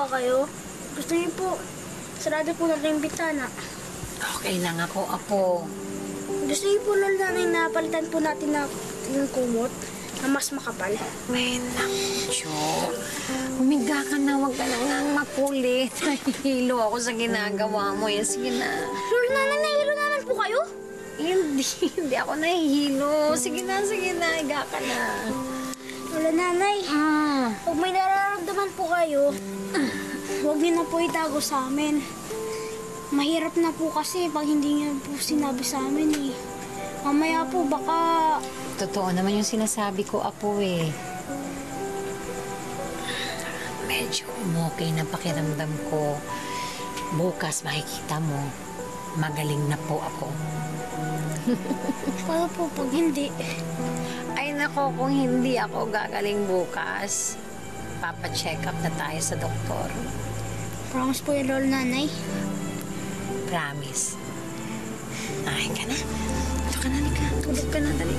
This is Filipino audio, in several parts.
ba kayo? Gusto niyo po, sarado po natin yung bitana. okay lang ako, apo. Gusto niyo po, Lord Nanay, na palitan po natin na yung kumot na mas makapal. May nakcho. Humiga ka na, huwag ka na nga mapulit. Nahihilo ako sa ginagawa mo. Yan, sige na. Lord Nanay, nahihilo naman po kayo? Hindi, hindi ako nahihilo. Sige na, sige na, higa ka na. Lord Nanay, Ah, pag may nararamdaman po kayo, huwag niyo na po itago sa amin. Mahirap na po kasi pag hindi niyo po sinabi sa amin eh. Mamaya po baka totoo naman yung sinasabi ko, apo eh. Medyo umokay na pakiramdam ko. Bukas makikita mo, magaling na po ako. Paano po pag hindi? Ay nako, kung hindi ako gagaling bukas, papacheck up na tayo sa doktor. Promise po yung lol nanay. Promise. Ay ka na. Ito ka na, Nika. Tulog ka na, dali.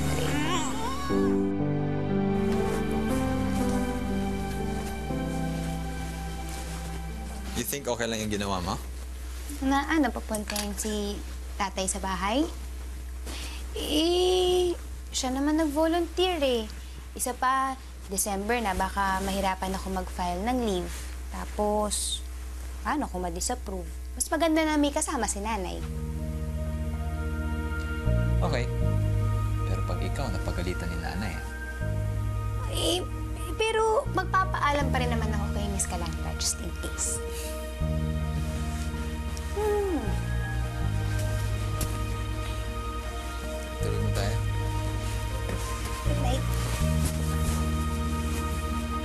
You think okay lang yung ginawa mo? Na ano, papuntahin si tatay sa bahay? Eh, siya naman nag-volunteer eh. Isa pa, December na, baka mahirapan ako mag-file ng leave. Tapos, paano kung ma-disapprove? Mas maganda na may kasama si nanay. Okay. Pero pag ikaw napagalitan ni nanay, Eh, pero magpapaalam pa rin naman ako kay Miss Calandra just in case. Hmm. tulog mo tayo.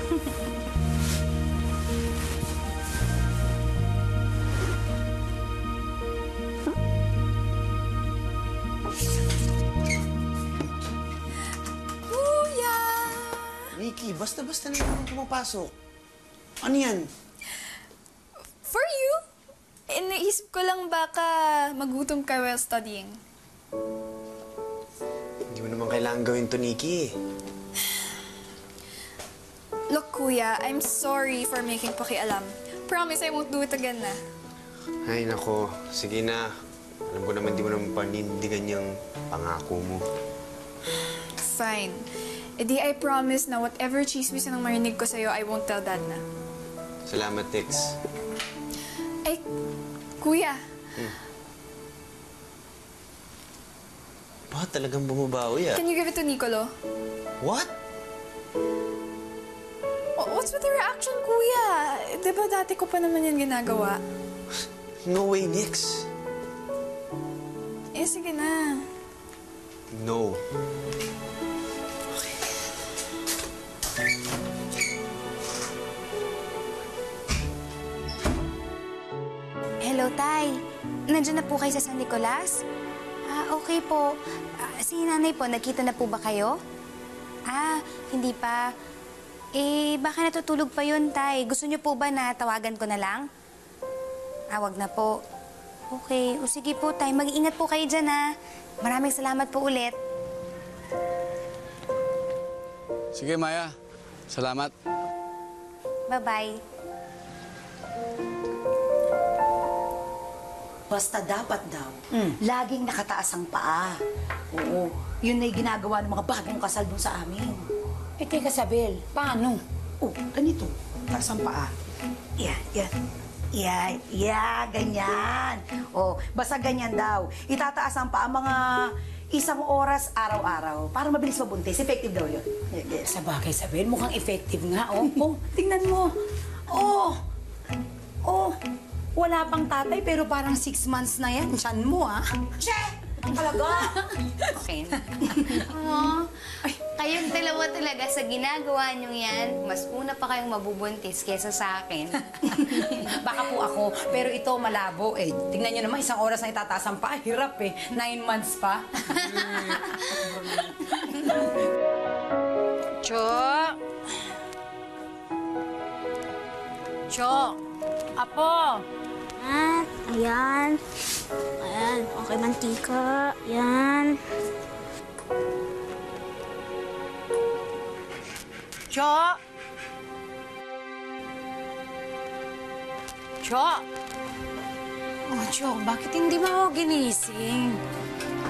Kuya! Ricky, basta-basta na naman pumapasok. Ano yan? For you? Eh, naisip ko lang baka magutom ka while studying. Hindi mo naman kailangan gawin to, Nikki. Look, kuya, I'm sorry for making pakialam. Promise I won't do it again na. Ay, nako. Sige na. Alam ko naman di mo naman panindigan yung pangako mo. Fine. E di I promise na whatever chismis ang marinig ko sa'yo, I won't tell dad na. Salamat, Tex. Ay, kuya, Bakit talagang bumabawi, ah? can you give it to Nicolo? What? What's with the reaction, kuya? Di ba dati ko pa naman yan ginagawa? No way, Nix. Eh, sige na. No. Hello, Tay. Nandiyan na po kayo sa San Nicolas? Ah, okay po. Ah, si nanay po, nagkita na po ba kayo? Ah, hindi pa. Eh, baka natutulog pa yun, Tay. Gusto niyo po ba na tawagan ko na lang? Ah, wag na po. Okay. O sige po, Tay. Mag-iingat po kayo dyan, ha. Maraming salamat po ulit. Sige, Maya. Salamat. Bye-bye. Basta dapat daw, laging nakataas ang paa. Oo, yun na yung ginagawa ng mga bagong kasal dun sa amin. Eh, teka, Sabel, paano? Oh, ganito, taas ang paa. Yan, yan. Yan, yan, ganyan. Oh, basta ganyan daw. Itataas ang paa mga isang oras araw-araw para mabilis mabuntis. Effective daw yun. Yan, yan. Sa bagay, Sabel, mukhang effective nga, oh. oh, tingnan mo. Oh, oh, wala pang tatay pero parang six months na yan. Tiyan mo, ah. Che! Talaga? Okay. Aw, kayong dalawa talaga sa ginagawa niyo yan, mas una pa kayong mabubuntis kesa sa akin. Baka po ako, pero ito malabo eh. Tingnan nyo naman, isang oras na itataas ang paa. Hirap eh. Nine months pa. Cho! Cho! Apo! Yan, ayan. Ayan, okay mantika. Yan. Cho! Cho! Oh, Cho, bakit hindi mo ako ginising?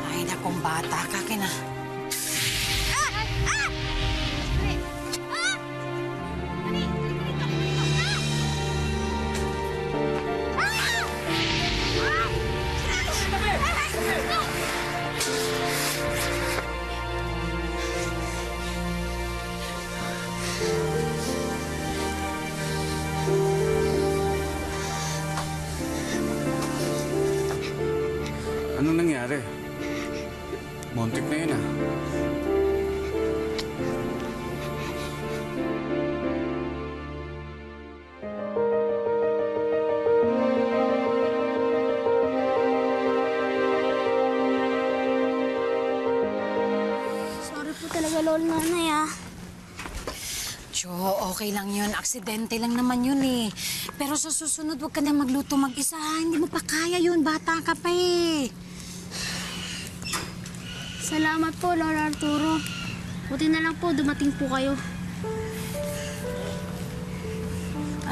Ay, nakong bata ka, kina... lol nanay ah. Cho, okay lang yun. Aksidente lang naman yun eh. Pero sa susunod, huwag ka na magluto mag-isa. Hindi mo pa kaya yun. Bata ka pa eh. Salamat po, Lola Arturo. Buti na lang po, dumating po kayo.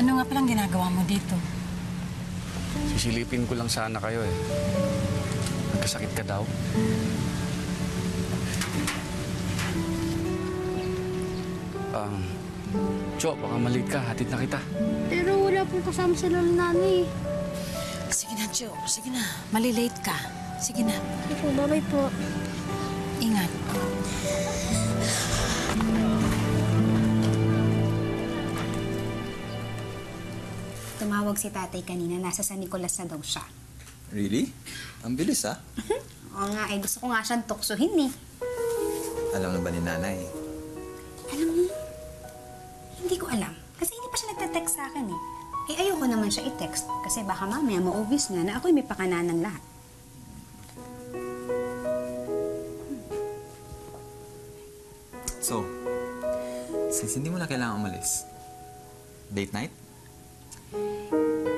Ano nga palang ginagawa mo dito? Sisilipin ko lang sana kayo eh. Nagkasakit ka daw. Um, Cho, baka malit ka. Hatid na kita. Pero wala pong kasama si lola nanay. Sige na, Cho. Sige na. Malilate ka. Sige na. Sige po, babay po. Ingat. Tumawag si tatay kanina, nasa San Nicolas na daw siya. Really? Ang bilis ah. Oo nga, eh gusto ko nga siyang tuksuhin eh. Alam na ba ni nanay? Nagte-text sa akin eh. Eh ayoko naman siya i-text kasi baka mamaya ma-obvious niya na ako'y may pakana ng lahat. So, since hindi mo na kailangan umalis, date night?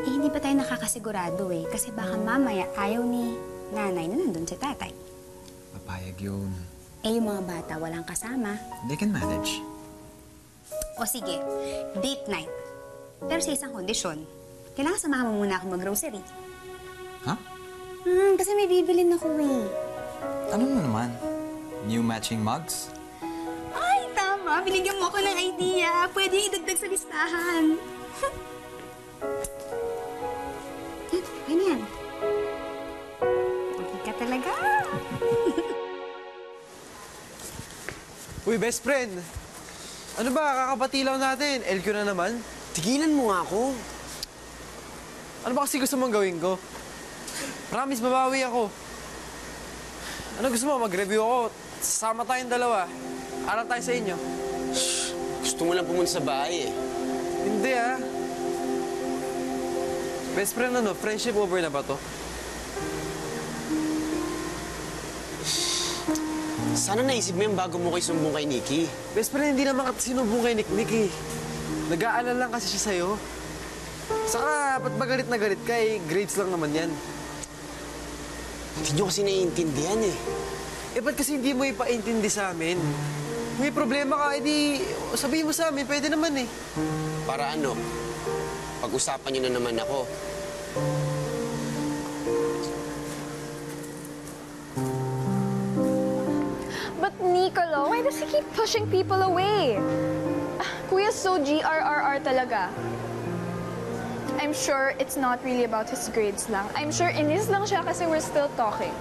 Eh hindi pa tayo nakakasigurado eh kasi baka mamaya ayaw ni nanay na nandun si tatay. Papayag yun. Eh yung mga bata walang kasama. They can manage. O sige, date night. Pero sa isang kondisyon, kailangan samahan mo muna ako mag-grocery. Ha? Hmm, kasi may bibilin ako eh. Ano mo naman? New matching mugs? Ay, tama. Binigyan mo ako ng idea. Pwede idagdag sa listahan. Yan, ganyan. Okay ka talaga. Uy, best friend! Ano ba, kakapati lang natin. LQ na naman. Tigilan mo nga ako. Ano ba kasi gusto mong gawin ko? Promise, babawi ako. Ano gusto mo? Mag-review ako. Sasama tayong dalawa. Aral tayo sa inyo. Gusto mo lang pumunta sa bahay eh. Hindi ah. Best friend ano, friendship over na ba to? Sana naisip mo yan bago mo kay sumbong kay Nikki. Best friend, hindi naman kasi sinubong kay Nick Nick eh. Nag-aalala lang kasi siya sa'yo. Saka, ba't ba galit na galit ka eh? Grades lang naman yan. Hindi nyo kasi naiintindihan eh. Eh, ba't kasi hindi mo ipaintindi sa amin? May problema ka, edi sabihin mo sa amin, pwede naman eh. Para ano? Pag-usapan nyo na naman ako. But Nicolo, why does he keep pushing people away? Kuya's so GRRR talaga. I'm sure it's not really about his grades lang. I'm sure inis lang siya kasi we're still talking.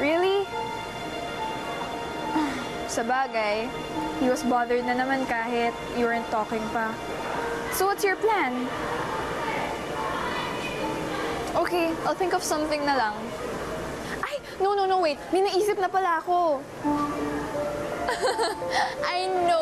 Really? Sa bagay, he was bothered na naman kahit you weren't talking pa. So what's your plan? Okay, I'll think of something na lang. No, no, no, wait. May naisip na pala ako. I know,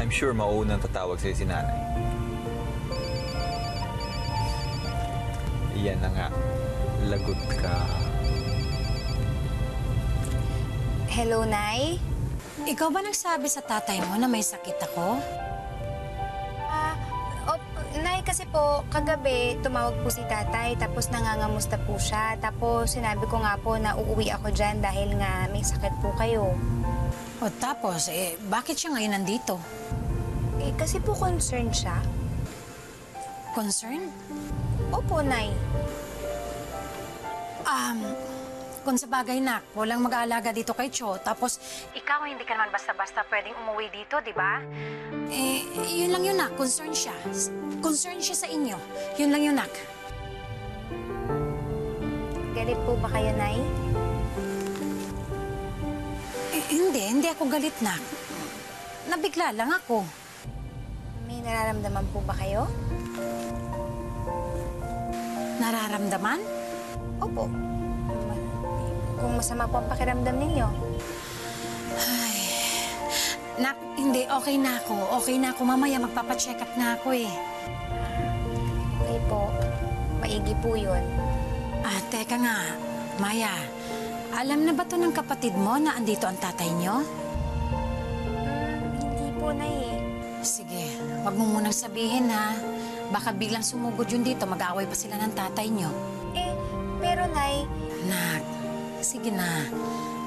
I'm sure mauunang tatawag sa'yo si nanay. Iyan na nga. lagot ka. Hello, Nay? Ikaw ba nagsabi sa tatay mo na may sakit ako? Kasi po, kagabi, tumawag po si tatay, tapos nangangamusta po siya. Tapos sinabi ko nga po na uuwi ako dyan dahil nga may sakit po kayo. O tapos, eh, bakit siya ngayon nandito? Eh, kasi po concerned siya. Concern? Opo, Nay. Um, kung sa bagay na, walang mag-aalaga dito kay Cho, tapos ikaw hindi ka naman basta-basta pwedeng umuwi dito, di ba? Eh, yun lang yun nak, concern siya. Concern siya sa inyo. Yun lang yun nak. Galit po ba kayo, Nay? Eh, hindi, hindi ako galit nak. Nabigla lang ako. May nararamdaman po ba kayo? Nararamdaman? Opo. Kung masama po ang pakiramdam ninyo. Nak, hindi, okay na ako. Okay na ako. Mamaya magpapacheck up na ako eh. Okay po. Maigi po yun. Ah, teka nga. Maya, alam na ba to ng kapatid mo na andito ang tatay niyo? Hmm, hindi po, Nay eh. Sige, wag mo munang sabihin ha. Baka biglang sumugod yun dito, mag-aaway pa sila ng tatay niyo. Eh, pero Nay, Nak, sige na.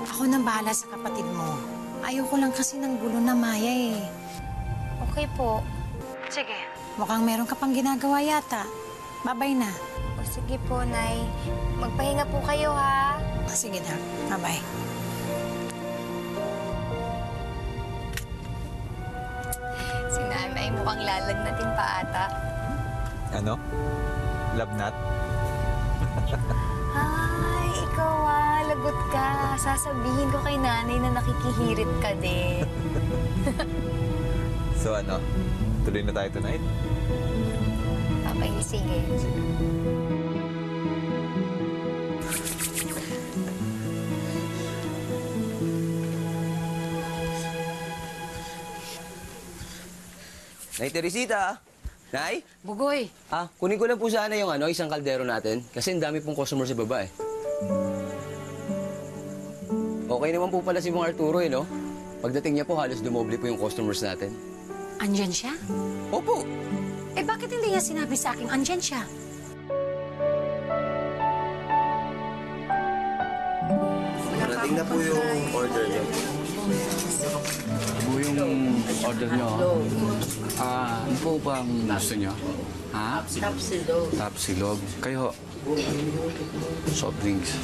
Ako nang bahala sa kapatid mo. Ayoko lang kasi ng gulo na Maya eh. okay po. Sige. Mukhang meron ka pang ginagawa yata. Babay na. O sige po, Nay. Magpahinga po kayo, ha? Sige na. Bye-bye. Si Nanay mukhang lalagnatin pa ata. Ano? Love nut? Ay, ikaw ah, lagot ka. Sasabihin ko kay Nanay na nakikihirit ka din. So ano? Tuloy na tayo tonight? Okay, sige. Nay Teresita! Nay? Bugoy, Ah, kunin ko lang po sana yung ano, isang kaldero natin. Kasi ang dami pong customer sa baba eh. Okay naman po pala si Bong Arturo eh, no? Pagdating niya po, halos dumoble po yung customers natin. andyan siya? Opo! Eh bakit hindi niya sinabi sa akin andyan siya? Parating na po yung order niyo. Po yung order nyo. Ah, ano po bang gusto nyo? Ha? Tapsilog. Tapsilog. Kayo ho? Soft drinks.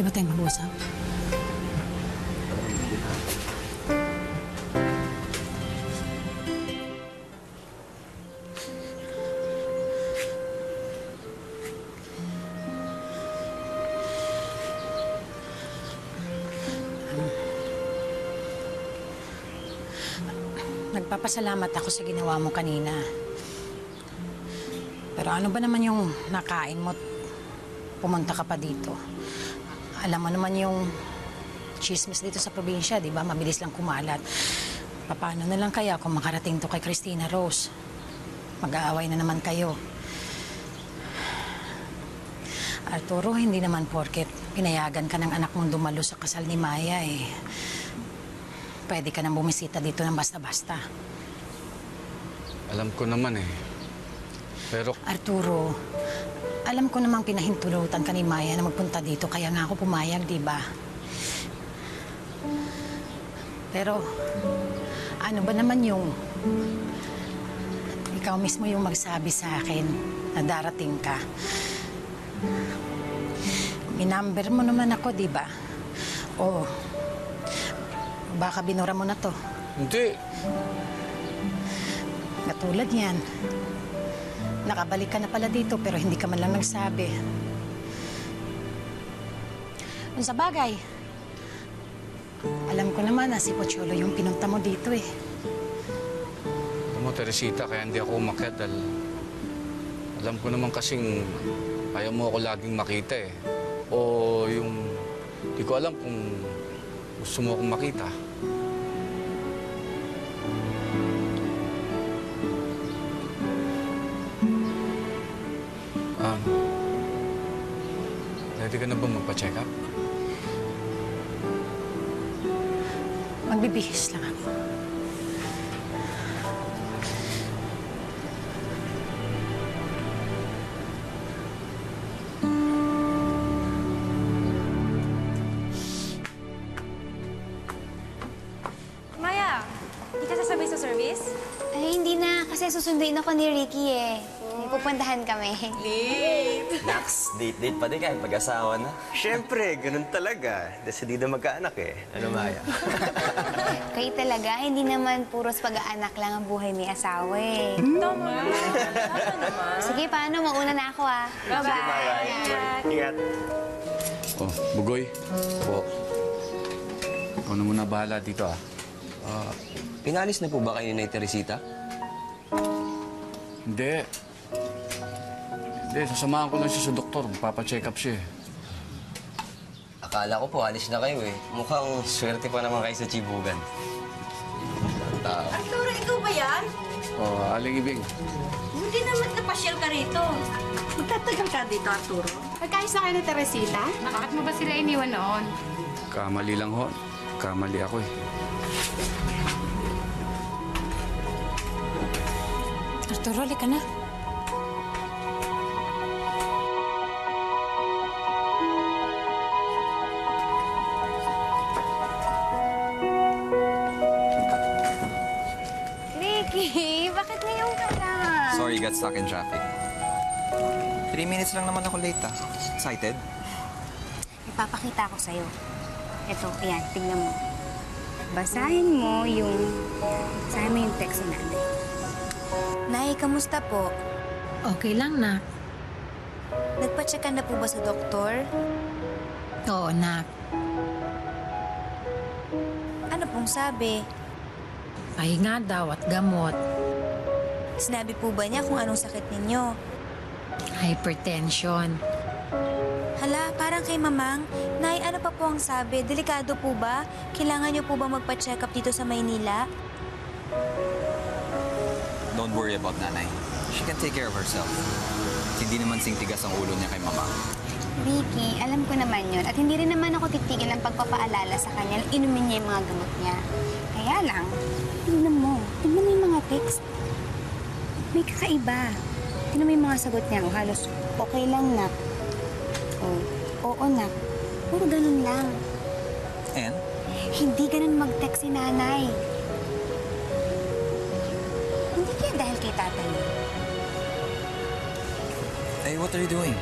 Pwede ba tayong mag-usap? Nagpapasalamat ako sa ginawa mo kanina. Pero ano ba naman yung nakain mo? Pumunta ka pa dito. Alam mo naman yung chismis dito sa probinsya, di ba? Mabilis lang kumalat. Paano na lang kaya kung makarating to kay Christina Rose? Mag-aaway na naman kayo. Arturo, hindi naman porket pinayagan ka ng anak mong dumalo sa kasal ni Maya eh. Pwede ka nang bumisita dito ng basta-basta. Alam ko naman eh. Pero Arturo, alam ko namang pinahintulutan ka ni Maya na magpunta dito, kaya nga ako pumayag, di ba? Pero, ano ba naman yung... Ikaw mismo yung magsabi sa akin na darating ka. Minumber mo naman ako, di ba? O, baka binura mo na to. hindi. Katulad yan. Nakabalik ka na pala dito pero hindi ka man lang nagsabi. Kung sa bagay, alam ko naman na si Pocholo yung pinunta mo dito eh. Alam Teresita, kaya hindi ako umakyat dahil alam ko naman kasing ayaw mo ako laging makita eh. O yung, di ko alam kung gusto mo akong makita. Ka na ba magpa-check up? Magbibihis lang ako. Maya, hindi ka sasabay sa service? Ay, hindi na. Kasi susunduin ako ni Ricky eh. Pupuntahan kami. Nax, date-date pa din kahit pag-asawa na. Siyempre, ganun talaga. Decidido magkaanak eh. Ano, Maya? Kayo talaga, hindi naman puros pag-aanak lang ang buhay may asawa eh. Tama. Sige, paano? Mauna na ako ah. Bye-bye. Ingat. Oh, Bugoy. Po. Ikaw na muna bahala dito ah. Ah, pinalis na po ba kayo ni Teresita? Hindi. Hindi, sasamahan ko lang siya sa doktor. Magpapacheck up siya eh. Akala ko po, alis na kayo eh. Mukhang swerte pa naman kayo sa Chibugan. Tao. Arturo, ikaw ba yan? Oh, Aling Ibing. Hindi naman napasyal ka rito. Magtatagal ka dito, Arturo. Magkayos na kayo ni Teresita? Bakit mo ba sila iniwan noon? Kamali lang ho. Kamali ako eh. Arturo, ka na. Got stuck in traffic. Three minutes lang naman ako late ah. Excited? Ipapakita ko sa'yo. Ito, ayan, tingnan mo. Basahin mo yung... Basahin mo yung text ni nanay. Nay, kamusta po? Okay lang, nak. Nagpa-check ka na po ba sa doktor? Oo, nak. Ano pong sabi? Pahinga daw at gamot. Sinabi po ba niya kung anong sakit ninyo? Hypertension. Hala, parang kay mamang. Nay, ano pa po ang sabi? Delikado po ba? Kailangan niyo po ba magpa-check up dito sa Maynila? Don't worry about nanay. She can take care of herself. Hindi naman sing tigas ang ulo niya kay mama. Ricky, alam ko naman yon At hindi rin naman ako titigil ng pagpapaalala sa kanya inumin niya yung mga gamot niya. Kaya lang, tingnan mo. Tingnan mo yung mga text. May kakaiba. Tingnan mo yung mga sagot niya. O halos, okay lang, nak. O, oo, nak. Puro ganun lang. And? Hindi ganun mag-text si nanay. Hindi kaya dahil kay tatay. Hey, what are you doing?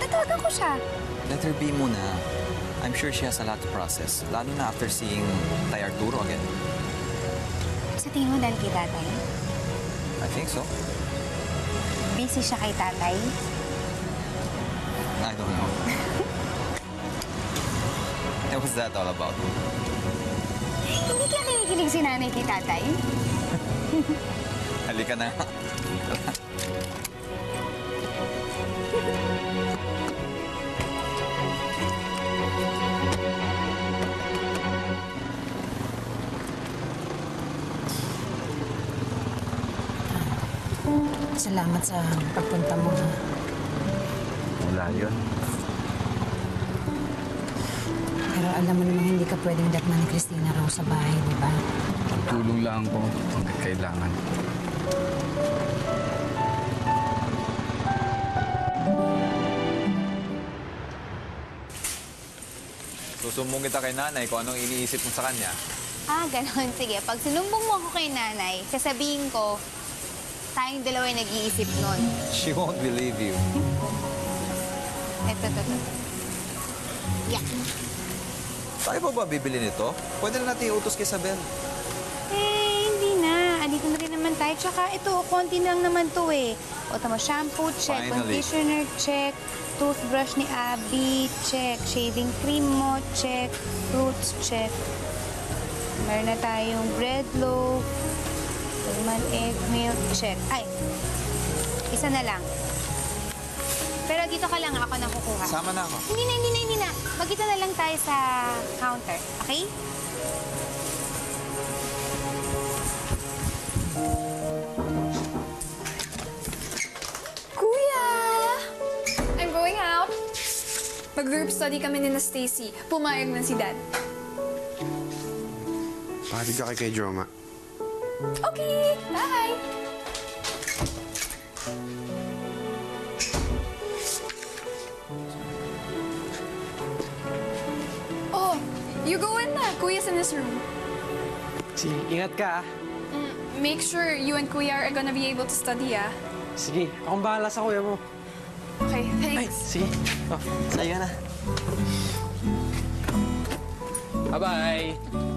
Tatawagan ko siya. Let her be muna. I'm sure she has a lot to process. Lalo na after seeing Tay Arturo again. Sa tingin mo dahil kay tatay? I think so. Busy siya kay tatay? I don't know. And what's that all about? Hindi kaya kinikilig si nanay kay tatay? Halika na. Salamat sa pagpunta mo. Wala yun. Pero alam mo namang hindi ka pwedeng datnan ni Christina raw sa bahay, di ba? Tulong lang po hanggang kailangan. Susumbong kita kay nanay kung anong iniisip mo sa kanya. Ah, ganon. Sige, pag sinumbong mo ako kay nanay, sasabihin ko, tayong dalawa yung nag-iisip nun. She won't believe you. Ito, ito, ito. Yeah. Tayo pa ba bibili nito? Pwede na natin iutos kay Isabel. Eh, hindi na. Andito na rin naman tayo. Tsaka ito, konti lang naman to eh. O tama, shampoo, check. Finally. Conditioner, check. Toothbrush ni Abby, check. Shaving cream mo, check. Fruits, check. Meron na tayong bread loaf. Laman egg milk, check. Ay, isa na lang. Pero dito ka lang, ako nang kukuha. Sama na ako. Hindi na, hindi na, hindi na. Magkita na lang tayo sa counter, okay? Kuya! I'm going out. Mag-group study kami ni na Stacy. Pumayag na si Dad. Pati ka kay kay Joma. Okay, bye! Oh, you go in na. Kuya's in his room. Sige, ingat ka ah. Mm, make sure you and Kuya are gonna be able to study, ah. Sige, akong bahala sa kuya mo. Okay, Ay, thanks. sige. Oh, sa'yo na. Bye-bye.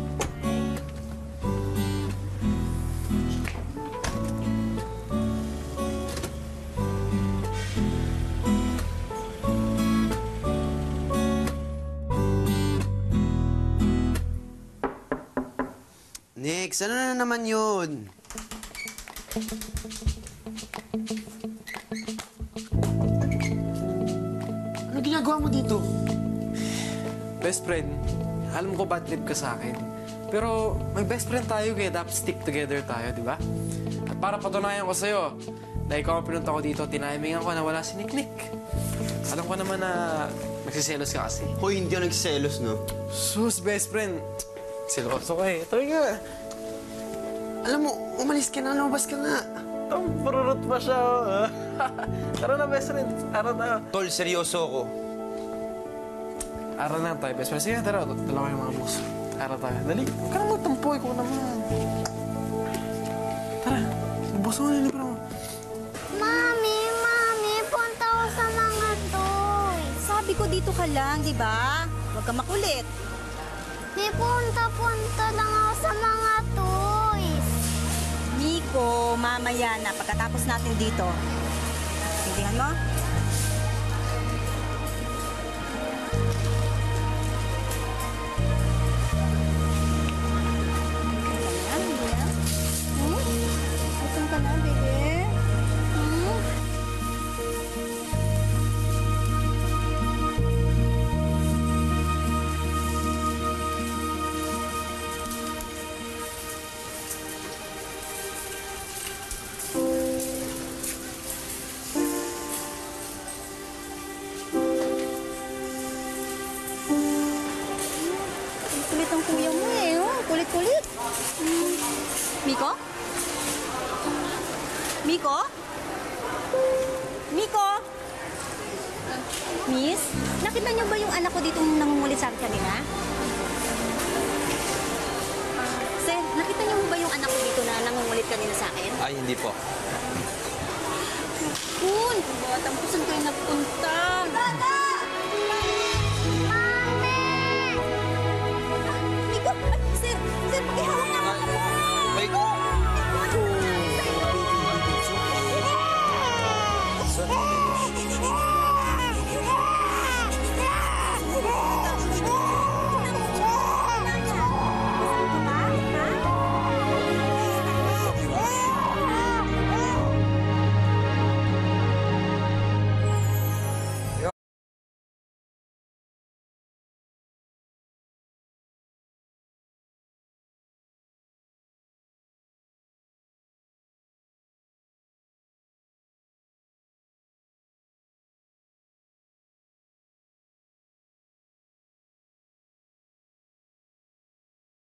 Next, ano na naman yun? Ano ginagawa mo dito? Best friend, alam ko bad trip ka sa akin. Pero may best friend tayo kaya dapat stick together tayo, di ba? At para patunayan ko sa'yo, na ikaw ang pinunta ko dito, tinahimingan ko na wala si Nick Nick. Alam ko naman na nagsiselos ka kasi. Hoy, hindi ako nagselos, no? Sus, best friend. Siloso ka eh. Tuloy nga. Alam mo, umalis ka na, lumabas ka nga. Ang pururot pa siya. oh. Tara na, best friend. Tara na. Tol, seryoso ako. Ara na tayo, best friend. Sige, tara. Dalawa yung mga boss. Ara tayo. Dali. Huwag ka na magtampo. Ikaw naman. Tara. Yung boss mo, nilibra mo. Mami, mami, punta ko sa mga toys. Sabi ko dito ka lang, di ba? Huwag ka makulit. May punta-punta lang ako sa mga toys. Miko, mamaya na pagkatapos natin dito. Tindihan mo?